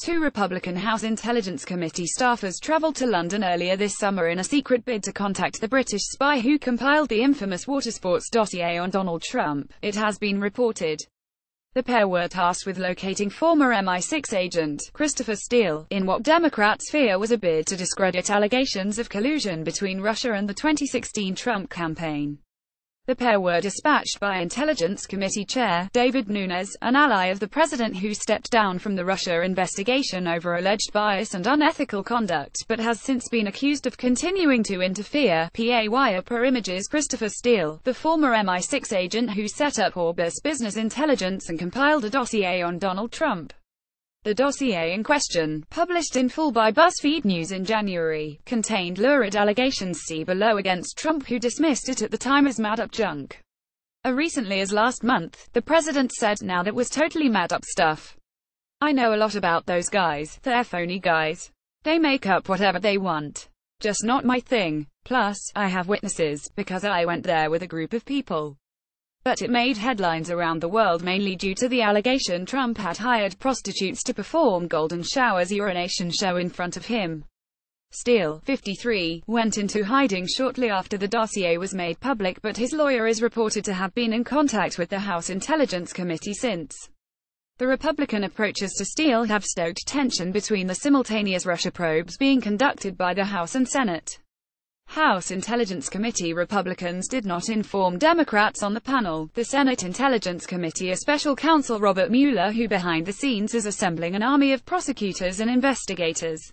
Two Republican House Intelligence Committee staffers traveled to London earlier this summer in a secret bid to contact the British spy who compiled the infamous Watersports dossier on Donald Trump, it has been reported. The pair were tasked with locating former MI6 agent, Christopher Steele, in what Democrats fear was a bid to discredit allegations of collusion between Russia and the 2016 Trump campaign. The pair were dispatched by Intelligence Committee Chair, Devin Nunes, an ally of the president who stepped down from the Russia investigation over alleged bias and unethical conduct, but has since been accused of continuing to interfere. PA per images Christopher Steele, the former MI6 agent who set up Orbis Business Intelligence and compiled a dossier on Donald Trump. The dossier in question, published in full by BuzzFeed News in January, contained lurid allegations see below against Trump who dismissed it at the time as made-up junk. A recently as last month, the president said, now that was totally made-up stuff. I know a lot about those guys, they're phony guys. They make up whatever they want. Just not my thing. Plus, I have witnesses, because I went there with a group of people. But it made headlines around the world mainly due to the allegation Trump had hired prostitutes to perform Golden Shower's urination show in front of him. Steele, 53, went into hiding shortly after the dossier was made public but his lawyer is reported to have been in contact with the House Intelligence Committee since. The Republican approaches to Steele have stoked tension between the simultaneous Russia probes being conducted by the House and Senate. House Intelligence Committee Republicans did not inform Democrats on the panel. The Senate Intelligence Committee a special counsel Robert Mueller who behind the scenes is assembling an army of prosecutors and investigators.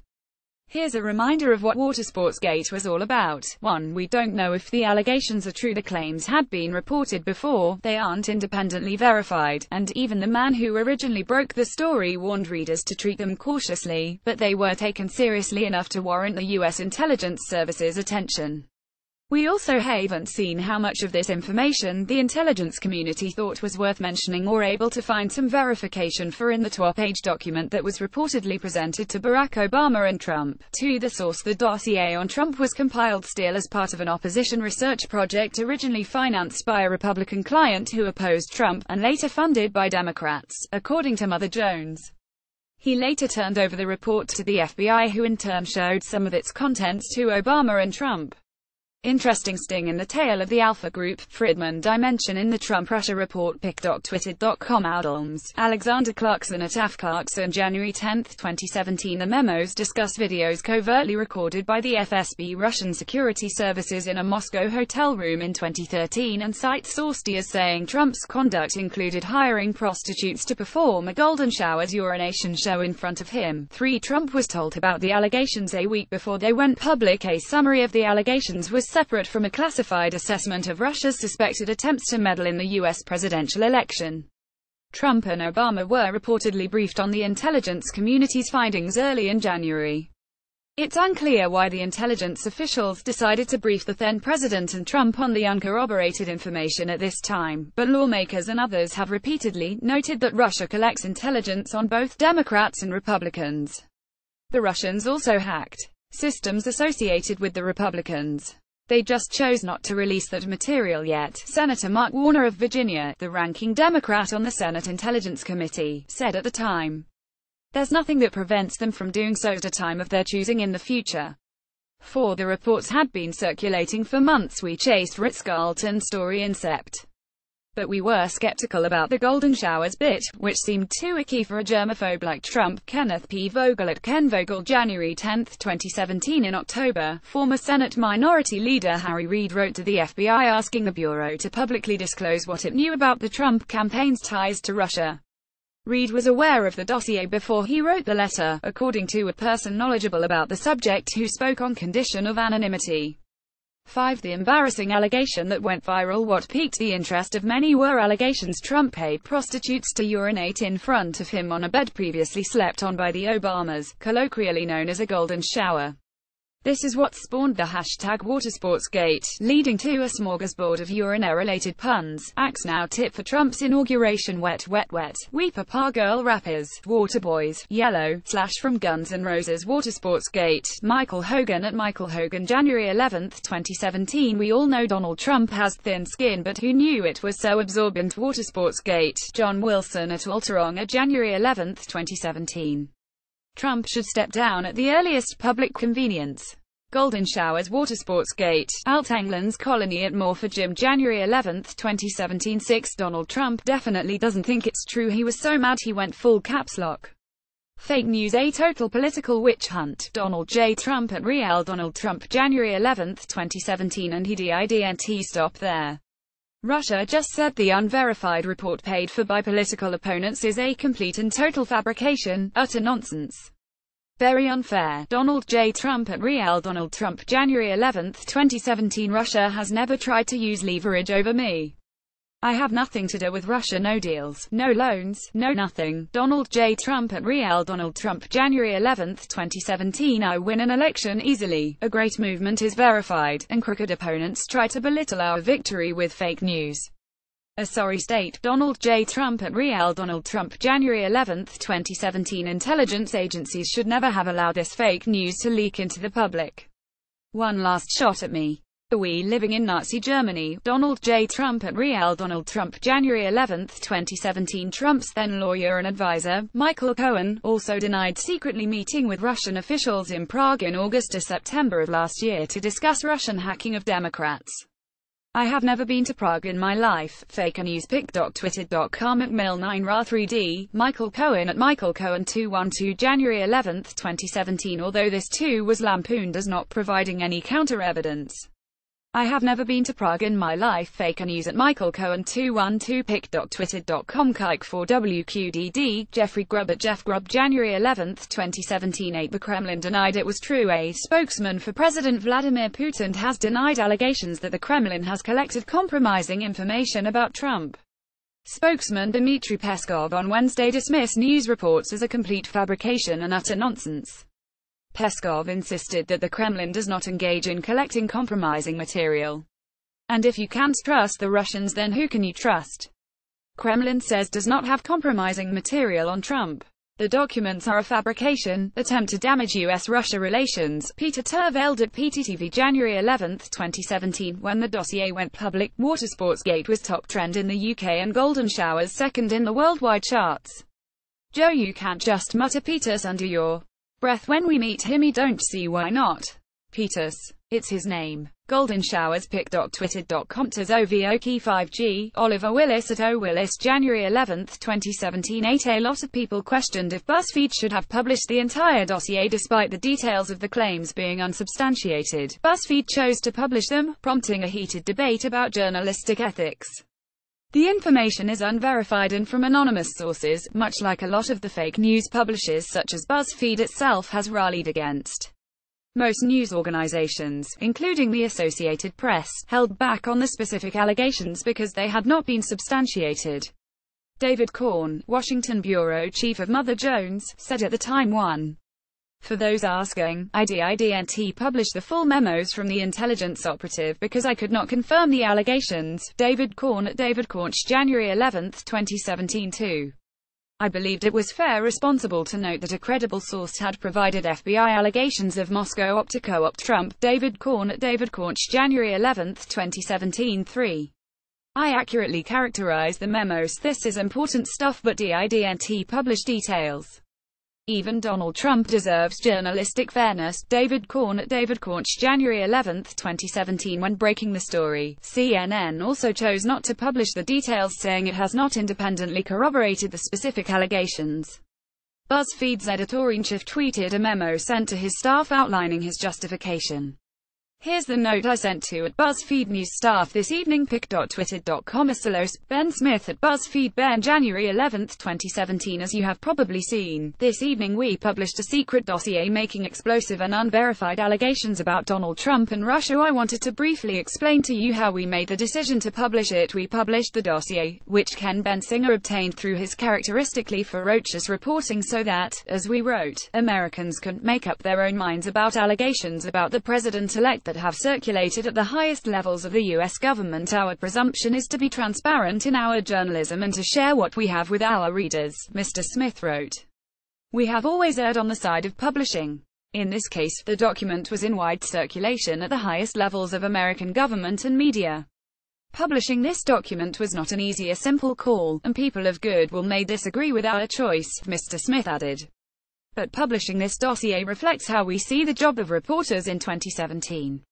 Here's a reminder of what Watersportsgate was all about. 1. We don't know if the allegations are true. The claims had been reported before, they aren't independently verified, and even the man who originally broke the story warned readers to treat them cautiously, but they were taken seriously enough to warrant the U.S. intelligence service's attention. We also haven't seen how much of this information the intelligence community thought was worth mentioning or able to find some verification for in the 12-page document that was reportedly presented to Barack Obama and Trump. To the source the dossier on Trump was compiled still as part of an opposition research project originally financed by a Republican client who opposed Trump, and later funded by Democrats, according to Mother Jones. He later turned over the report to the FBI who in turn showed some of its contents to Obama and Trump. Interesting sting in the tail of the Alfa Group, Fridman Dimension in the Trump-Russia report pic.twitter.com Adams, Alexander Clarkson at AF Clarkson January 10, 2017 The memos discuss videos covertly recorded by the FSB Russian security services in a Moscow hotel room in 2013 and cite source as saying Trump's conduct included hiring prostitutes to perform a golden shower's urination show in front of him. 3. Trump was told about the allegations a week before they went public. A summary of the allegations was separate from a classified assessment of Russia's suspected attempts to meddle in the U.S. presidential election. Trump and Obama were reportedly briefed on the intelligence community's findings early in January. It's unclear why the intelligence officials decided to brief the then president and Trump on the uncorroborated information at this time, but lawmakers and others have repeatedly noted that Russia collects intelligence on both Democrats and Republicans. The Russians also hacked systems associated with the Republicans. They just chose not to release that material yet. Senator Mark Warner of Virginia, the ranking Democrat on the Senate Intelligence Committee, said at the time, There's nothing that prevents them from doing so at a time of their choosing in the future. For the reports had been circulating for months we chased Ritz-Carlton story Incept but we were skeptical about the golden showers bit, which seemed too icky for a germaphobe like Trump. Kenneth P. Vogel at Ken Vogel January 10, 2017 In October, former Senate Minority Leader Harry Reid wrote to the FBI asking the Bureau to publicly disclose what it knew about the Trump campaign's ties to Russia. Reid was aware of the dossier before he wrote the letter, according to a person knowledgeable about the subject who spoke on condition of anonymity. 5. The embarrassing allegation that went viral What piqued the interest of many were allegations Trump paid prostitutes to urinate in front of him on a bed previously slept on by the Obamas, colloquially known as a golden shower. This is what spawned the hashtag Watersportsgate, leading to a smorgasbord of urinary-related puns. Axe now tip for Trump's inauguration. Wet Wet Wet, Wee Papa Girl Rappers, Waterboys, Yellow, Slash from Guns N' Roses. Watersportsgate, Michael Hogan at Michael Hogan January 11, 2017 We all know Donald Trump has thin skin but who knew it was so absorbent? Watersportsgate, John Wilson at Walterong at January 11, 2017 Trump should step down at the earliest public convenience. Golden Showers Watersports Gate, Alt England's colony at Morpeth Gym January 11, 2017 6 Donald Trump definitely doesn't think it's true he was so mad he went full caps lock. Fake news A total political witch hunt. Donald J. Trump at Real Donald Trump January 11, 2017 and he didn't stop there. Russia just said the unverified report paid for by political opponents is a complete and total fabrication, utter nonsense. Very unfair. Donald J. Trump at Real Donald Trump January 11, 2017 Russia has never tried to use leverage over me. I have nothing to do with Russia no deals, no loans, no nothing. Donald J. Trump at Real Donald Trump January 11, 2017 I win an election easily, a great movement is verified, and crooked opponents try to belittle our victory with fake news. A sorry state, Donald J. Trump at Real Donald Trump January 11, 2017 Intelligence agencies should never have allowed this fake news to leak into the public. One last shot at me. We living in Nazi Germany? Donald J. Trump at Real Donald Trump January 11, 2017 Trump's then lawyer and advisor, Michael Cohen, also denied secretly meeting with Russian officials in Prague in August to September of last year to discuss Russian hacking of Democrats. I have never been to Prague in my life. Fake news pic.twitter.com at Mil9Ra3D, Michael Cohen at Michael Cohen 212 January 11, 2017 Although this too was lampooned as not providing any counter-evidence. I have never been to Prague in my life. Fake news at Michael Cohen 212 pic.twitter.com Kike 4 WQDD Jeffrey Grubb at Jeff Grubb January 11, 2017 8 The Kremlin denied it was true. A spokesman for President Vladimir Putin has denied allegations that the Kremlin has collected compromising information about Trump. Spokesman Dmitry Peskov on Wednesday dismissed news reports as a complete fabrication and utter nonsense. Peskov insisted that the Kremlin does not engage in collecting compromising material. And if you can't trust the Russians then who can you trust? Kremlin says does not have compromising material on Trump. The documents are a fabrication, attempt to damage U.S.-Russia relations. Peter Turveld at PTTV January 11, 2017 When the dossier went public, Watersportsgate was top trend in the UK and Golden Showers second in the worldwide charts. Joe you can't just mutter Peters under your breath when we meet him. He don't see why not. Peters. It's his name. Golden Showers pic.twitter.com to Zovoki 5G, Oliver Willis at O Willis January 11, 2017 8 A lot of people questioned if BuzzFeed should have published the entire dossier despite the details of the claims being unsubstantiated. BuzzFeed chose to publish them, prompting a heated debate about journalistic ethics. The information is unverified and from anonymous sources, much like a lot of the fake news publishers such as BuzzFeed itself has rallied against. Most news organizations, including the Associated Press, held back on the specific allegations because they had not been substantiated. David Corn, Washington bureau chief of Mother Jones, said at the time one for those asking, I didn't publish the full memos from the intelligence operative because I could not confirm the allegations. David Corn at David Cornch January 11, 2017 2. I believed it was fair responsible to note that a credible source had provided FBI allegations of Moscow Optico Opt Trump. David Corn at David Cornch January 11, 2017 3. I accurately characterize the memos. This is important stuff but didn't publish details. Even Donald Trump deserves journalistic fairness. David Corn at David Cornch January 11, 2017 When breaking the story, CNN also chose not to publish the details saying it has not independently corroborated the specific allegations. BuzzFeed's editor-in-chief tweeted a memo sent to his staff outlining his justification. Here's the note I sent to at BuzzFeed News staff this evening. pic.twitter.com Asalos, Ben Smith at BuzzFeed. Ben January 11, 2017 As you have probably seen, this evening we published a secret dossier making explosive and unverified allegations about Donald Trump and Russia. I wanted to briefly explain to you how we made the decision to publish it. We published the dossier, which Ken Bensinger obtained through his characteristically ferocious reporting so that, as we wrote, Americans can make up their own minds about allegations about the president-elect that have circulated at the highest levels of the U.S. government. Our presumption is to be transparent in our journalism and to share what we have with our readers, Mr. Smith wrote. We have always erred on the side of publishing. In this case, the document was in wide circulation at the highest levels of American government and media. Publishing this document was not an easy or simple call, and people of goodwill may disagree with our choice, Mr. Smith added. But publishing this dossier reflects how we see the job of reporters in 2017.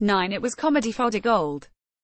9. It was comedy fodder gold.